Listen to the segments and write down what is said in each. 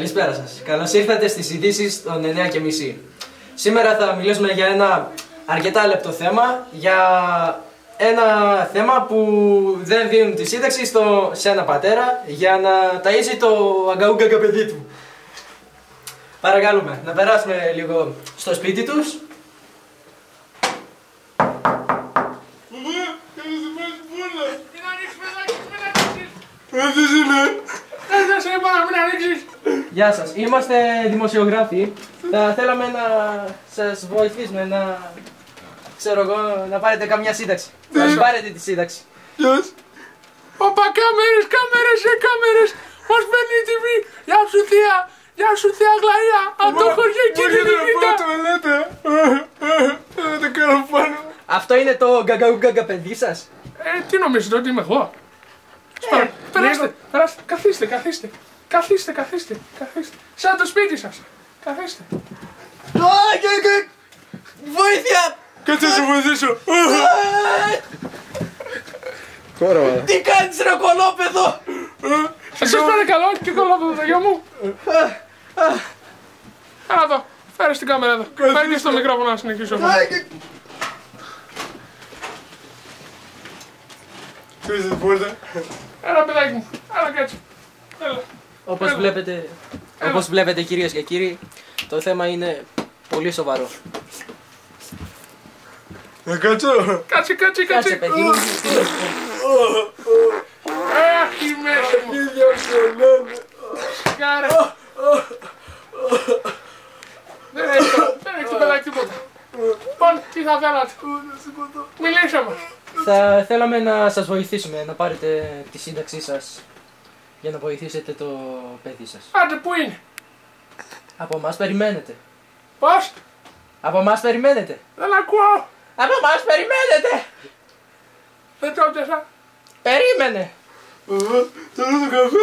Καλησπέρα σας. Καλώς ήρθατε στις ειδήσεις των 9.30. Σήμερα θα μιλήσουμε για ένα αρκετά λεπτό θέμα, για ένα θέμα που δεν δίνουν τη σύνταξη στο, σε ένα πατέρα για να ταΐζει το αγκαούγκαγκα παιδί του. Παρακαλούμε να περάσουμε λίγο στο σπίτι τους. Δεν σε είπα να μην ανοίξεις. Γεια σας. Είμαστε δημοσιογράφοι. Θα θέλαμε να σας βοηθήσουμε να, ξέρω εγώ, να πάρετε καμιά σύνταξη. Να σας πάρετε τη σύνταξη. Γεια Παπα κάμερες, κάμερες και κάμερες. Μας παίρνει η TV. Γεια σου θεία. Γεια σου θεία Γλαία. Από το χωριό εκεί την Νικήτα. Δεν κάνω πάνω. Αυτό είναι το γκαγκαουγκαγκα παιδί σας; Ε, τι νομίζετε ότι είμαι εγώ; Σπα- Περάστε, περάστε. Καθίστε, καθίστε. Καθίστε, καθίστε, καθίστε. Σαν το σπίτι σας. Καθίστε. Βοήθεια! Κάτσε να σε βοηθήσω. Τι κάνεις ρε κολόπεδο! Σας παρακαλώ και κολλάω το γιο μου. Έλα εδώ. Φέρε στην κάμερα εδώ. Φέρε και στο μικρόφωνο να συνεχίσω. Κλείσε την πόρτα. Έλα παιδάκι μου. Έλα κάτσε. Έλα. Όπως βλέπετε, όπως βλέπετε κυρίες και κύριοι, το θέμα είναι πολύ σοβαρό. Να κάτσω. Κάτσε, κάτσε, Κάτσε κάτσε. παιδί μου. Αχ, η μέση μου. Ίδια ψωνάνε. Κάρε. Δεν έχει το- δεν έχει το παιδάκι τίποτα. Λοιπόν, τι θα θέλατε; Μιλήσε μας. Θα θέλαμε να σας βοηθήσουμε να πάρετε τη σύνταξή σας για να βοηθήσετε το παιδί σας. Άντε, πού είναι; Από εμάς περιμένετε. Πώς; Από εμάς περιμένετε. Δεν ακούω. Από εμάς περιμένετε. Δεν το έπιασα. Περίμενε. Θέλω το καφέ.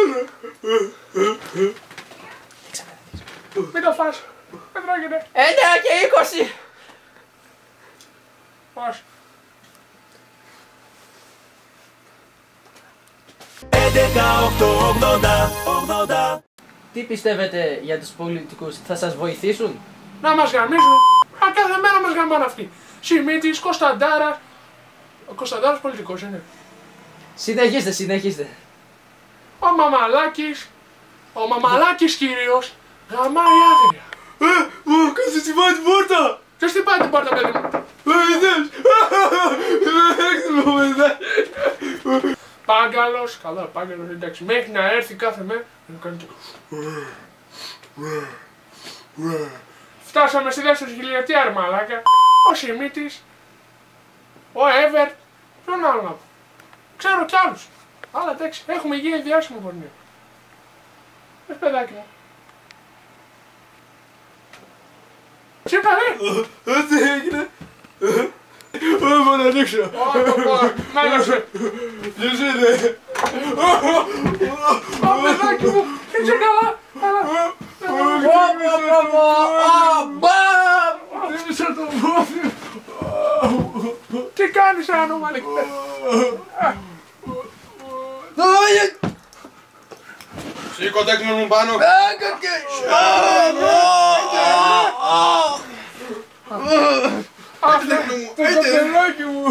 Μην το φας. Δεν τρώγεται. 9 και 20. Πώς; 80 Τι πιστεύετε για τους πολιτικούς, θα σας βοηθήσουν. Να μας γαμίσουν. Α, κάθε μέρα μας γαμάνε αυτοί. Σιμίτης, Κωνσταντάρας. Ο Κωνσταντάρας πολιτικός είναι. Συνεχίστε, συνεχίστε. Ο Μαμαλάκης. Ο Μαμαλάκης κυρίως. Γαμάει άγρια. Ε, μου κάτσε τη βάζει την πόρτα. Ποιος την πάει την πόρτα παιδί μου. Ε, είδες. Έχεις με βοηθάει. Πάγκαλος. Καλά, πάγκαλος εντάξει. Μέχρι να έρθει κάθε μέρα. Να κάνει το... Φτάσαμε στη δεύτερη χιλιετία ρε μαλάκα. Ο Σιμίτης. Ο Εύερ. Ποιον άλλο να πω. Ξέρω κι άλλους. Αλλά εντάξει, έχουμε γίνει διάσημο πορνείο. Πες παιδάκι μου. Τι έκανε. Ε, Τι έγινε; Ε, μπορώ να ανοίξω. Ω, το πω. Μάγασε. Ποιος είναι. Ω, παιδάκι μου. Είσαι καλά. Καλά. Θύμισα το πόδι. Τι κάνεις ανώμαλη. Σήκω τέκνο μου πάνω. Αυτό. Το καπελάκι μου.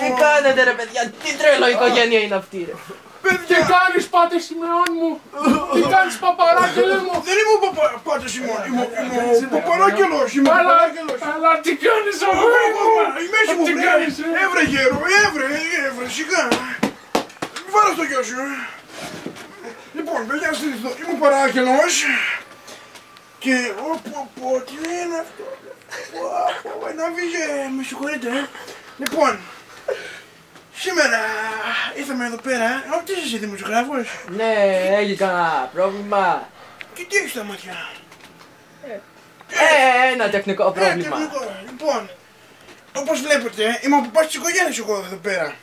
Τι κάνετε ρε παιδιά, τι τρελό οικογένεια είναι αυτή ρε. Τι κάνεις πάτε Σιμεών μου. Τι κάνεις παπαράκελε μου. Δεν είμαι ο παπα... Πάτε Σιμών, είμαι είμαι ο παπαράκελος, είμαι ο Αλλά, παπαράκελος. αλλά τι κάνεις αγόρι μου. Η μέση μου, Τι ναι. κάνεις, ε; Έβρε γέρο, έβρε, έβρε, σιγά. Βάλε στο γιο σου. ε. Λοιπόν, παιδιά, στηριχθώ. Είμαι ο παράκελος. Και, πω, πω, πω, τι είναι αυτό; Πω, πω, Ένα βίζε, με συγχωρείτε. ε. Λοιπόν, σήμερα ήρθαμε εδώ πέρα. Ω, τι είσαι εσύ δημοσιογράφος; Ναι, έχει κανένα πρόβλημα; Και τι έχεις στα μάτια; Ε, ένα τεχνικό Ε, πρόβλημα. τεχνικό. Λοιπόν, όπως βλέπετε, είμαι ο παπάς της οικογένειας εγώ εδώ πέρα.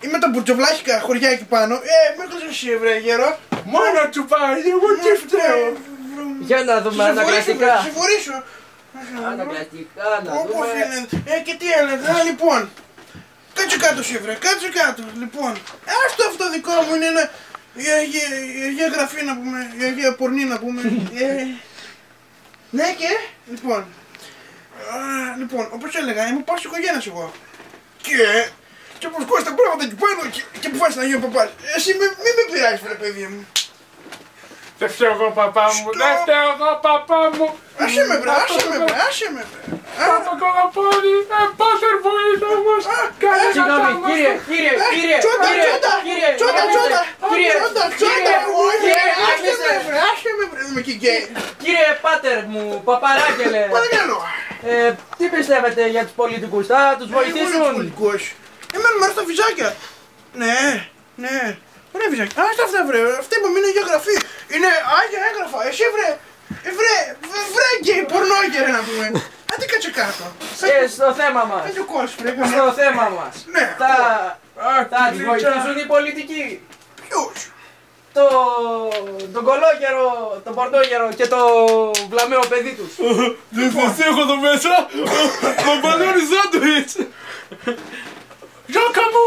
Είμαι τα μπουρτζοβλάχικα χωριά εκεί πάνω. Ε, με έκλεισες εσύ, βρε γέρο. Μόνο του πάει, εγώ τι φταίω. Για να δούμε αναγκαστικά. Συμφορήσω. Αναγκαστικά να Όπως δούμε. είναι. Ε, και τι έλεγα, Α, λοιπόν. Κάτσε κάτω, εσύ, βρε, κάτσε κάτω. Λοιπόν, άστο αυτό δικό μου είναι ένα. η Αγία, η Αγία Γραφή να πούμε, η Αγία Πορνή να πούμε. Ε, ναι και, λοιπόν, α, λοιπόν, όπως έλεγα, είμαι πάσης οικογένειας εγώ. Και, και όπως κόλλησα τα πράγματα εκεί πάνω και, και αποφάσισα να γίνω παπάς. Εσύ μη, μη με πειράζεις φίλε παιδί μου. Δεν φταίω εγώ παπά μου, δεν Στοπ. φταίω εγώ παπά μου. Άσε με βρε, άσε με βρε, άσε με βρε. Α, Πάπα κολαπόδι, ε, πάτερ βοήθα μας. Κάνε Συγγνώμη, κατά κύριε, μας. κύριε, ε, κύριε, Τσόντα, κύριε, τσόντα, κύριε, τσόντα, κύριε, τσόντα, κύριε, τσόντα, κύριε, τσόντα, όχι, κύριε, άσε με άσε βρε, άσε με βρε, είμαι και γκέι. Κύριε Πάτερ μου, παπαράκελε, Παρακαλώ. ε, τι πιστεύετε για τους πολιτικούς, θα τους βοηθήσουν; Πολιτικός. Εμένα μου αρέσουν τα βυζάκια. Ναι, ναι. Ωραία βυζάκια. Α, αυτά αυτά βρε. Αυτή που είναι για γραφή. Είναι άγια έγγραφα. Εσύ βρε. Ε, βρε, βρε, βρε γκέι, πορνόγερε να πούμε. Άντε κάτσε κάτω. Και στο θέμα μας, Κάτσε ο κόσμος βρε. στο θέμα μας, Ναι. θα, Αχ, θα τους κλίτσα. βοηθήσουν οι πολιτικοί. Ποιος; Το, τον κολόγερο, τον πορτόγερο και το βλαμμένο παιδί τους. Δεν σας έχω εδώ μέσα. Με μπαλόνι σάντουιτς. Γιώκα μου,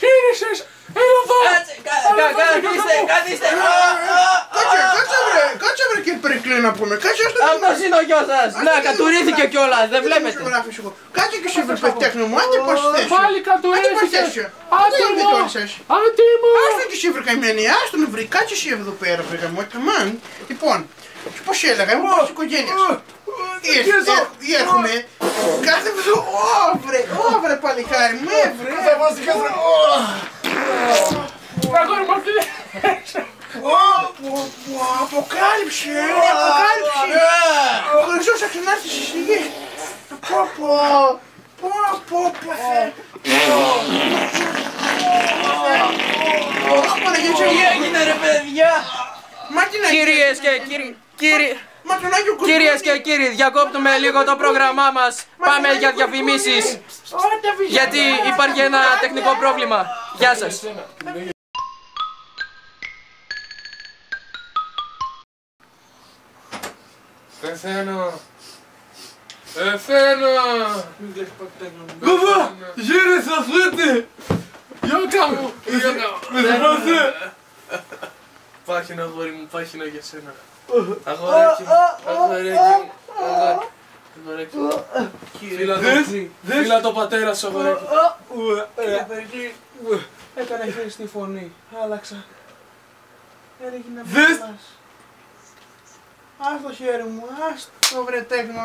γύρισες. Έλα εδώ. Κάτσε, κα- κα- καθίστε, καθίστε. Α, α, Κάτσε, κάτσε βρε. Κάτσε βρε και περικλεί να πούμε. Κάτσε άστο. Αυτός είναι ο γιος σας. Να, κατουρίθηκε κιόλας, δεν βλέπετε. Κάτσε και εσύ βρε παιχτέχνο μου. Άντε πώς θες. Πάλι Άντε πώς κατουρίστηκε. θες. Άντε Άτιμο. δεν τόλισες. Άτιμο. Άστο και εσύ βρε καημένη, άστο με βρει, κάτσε εσύ εδώ πέρα βρε γαμώ, καμάν. Λοιπόν, και πώς έλεγα, είμαι πας οικογένειας. Ήρθε, έρχομαι, κάθε βρε, ω βρε, ω βρε παλικάρι, με βρε. Αγόρι μου, αυτή. Ω, πω, πω, αποκάλυψη, είναι αποκάλυψη. Ο Χριστός θα ξανάρθει στη σιγή. Πω, πω, πω, πω, πω. Ω, Παναγία, Τι έγινε ρε παιδιά. Μα τι να Κυρίες και κύριοι, κύριοι, Μα τον Άγιο Κοσμά- κυρίες και κύριοι, διακόπτουμε λίγο το πρόγραμμά μας. Πάμε για διαφημίσεις. Γιατί υπάρχει ένα τεχνικό πρόβλημα. Γεια σας. Πεθαίνω. Πεθαίνω. Παπά, γύρισα σπίτι. Γιώκα μου. Με θυμάσαι. Υπάρχει ένα αγόρι μου, υπάρχει ένα για σένα. Αγοράκι μου, αγοράκι μου, αγοράκι. Αγοράκι μου. Φίλα το, φίλα το πατέρα σου αγοράκι. Κύριε Περικλή, έκανα χέρι στη φωνή. Άλλαξα. Έγινε Δες. μπαμπάς. Ας το χέρι μου, ας το βρε τέκνο.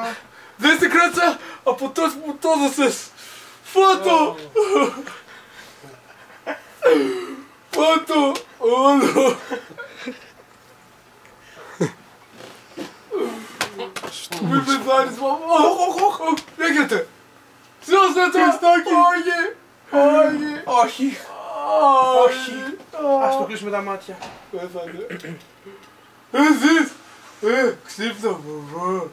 Δεν την κράτησα από τόσο που το έδωσες. Φάτο. Φάτο. Όλο. Μην πεθάνεις μαμά. Όχ, όχ, όχ. Λέγεται. Σώστε το. Όχι. Όχι. Όχι, Όχι. ας το κλείσουμε τα μάτια. Πέθανε. Εσείς. Ε, ξύπνα μαμά.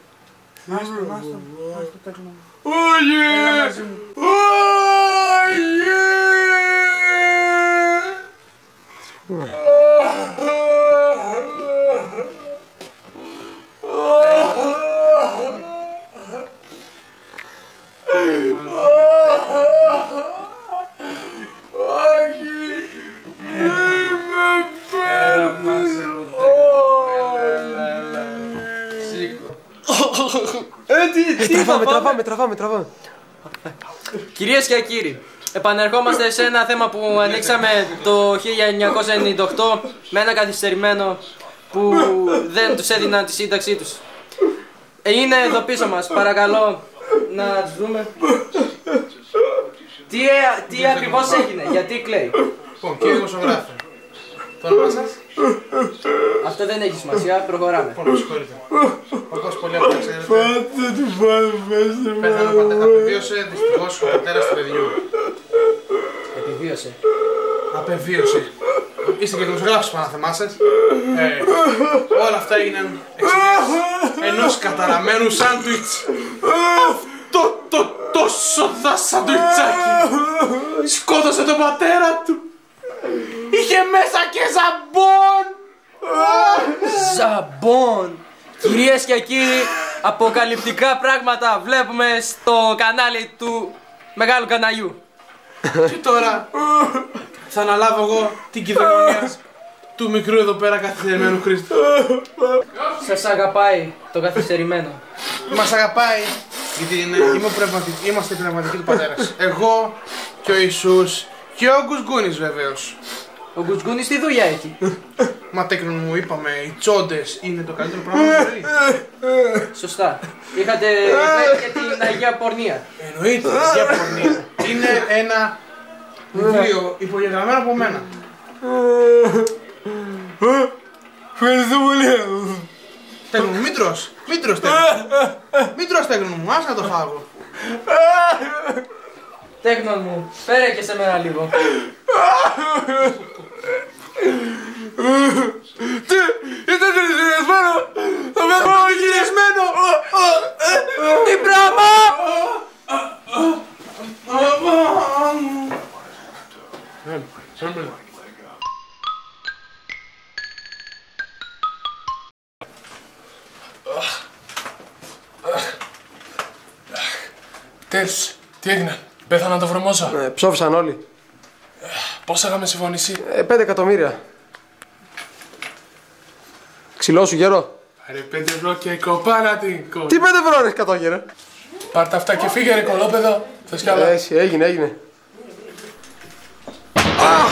Ας το, ας το, ας το τέκνο μου. Όχι. Τραβάμε, τραβάμε, τραβάμε, τραβάμε. Κυρίες και κύριοι, επανερχόμαστε σε ένα θέμα που ανοίξαμε το 1998 με ένα καθυστερημένο που δεν τους έδιναν τη σύνταξή τους. Ε, Είναι εδώ πίσω μας, παρακαλώ να τους δούμε. Τι, ε, τι ακριβώς έγινε, γιατί κλαίει. Λοιπόν, κύριε δημοσιογράφε, το όνομά σας, Αυτό δεν έχει σημασία, προχωράμε. λοιπόν, με συγχωρείτε. Όπως πολύ απλά ξέρετε, Πάτε του βάλω μέσα πέθανε ο πατέρας, απεβίωσε δυστυχώς ο πατέρας του παιδιού. Επιβίωσε. Απεβίωσε. Είστε και δημοσιογράφος πάνω θεμά σας. Ε, όλα αυτά έγιναν εξαιτίας ενός καταραμένου σάντουιτς. Αυτό το τόσο δα σαντουιτσάκι σκότωσε τον πατέρα του. Είχε μέσα και ζαμπόν. Ζαμπόν! Κυρίες και κύριοι, αποκαλυπτικά πράγματα βλέπουμε στο κανάλι του Μεγάλου Καναλιού. Και τώρα θα αναλάβω εγώ την κυδαιμονία του μικρού εδώ πέρα καθυστερημένου Χρήστο. Σας αγαπάει το καθυστερημένο. Μας αγαπάει γιατί είναι, είμαι πνευματικ- είμαστε πνευματικοί του πατέρας. Εγώ και ο Ιησούς και ο Γκουσγκούνης βεβαίως. Ο Γκουτσκούνης τι δουλειά έχει. Μα τέκνο μου είπαμε, οι τσόντες είναι το καλύτερο πράγμα στη ζωή. Σωστά. Είχατε φέρει και την Αγία Πορνεία. Εννοείται, για πορνεία. Είναι ένα βιβλίο υπογεγραμμένο από μένα. Ευχαριστώ πολύ. Τέκνο μου, μην τρως, μην τρως τέκνο μου. Μην τρως τέκνο μου, άσε να το φάγω. Τέκνον μου, φέρε και σε μένα λίγο. Τι, είστε συνδυασμένο. Θα με πω γυρισμένο. Τι πράγμα! Τέλος, τι έγινε. Πέθανα το βρωμόζα. Ε, ψόφισαν όλοι. Πόσα είχαμε συμφωνήσει; Ε, πέντε εκατομμύρια. Ξυλό σου γέρο. Πάρε πέντε ευρώ και κοπάνα την κοπάνα. Τι πέντε ευρώ ρε κατόγερο. Πάρ τα αυτά και φύγε ρε κολόπεδο. Θες κι άλλα; ε, Έτσι, έγινε, έγινε. Αχ!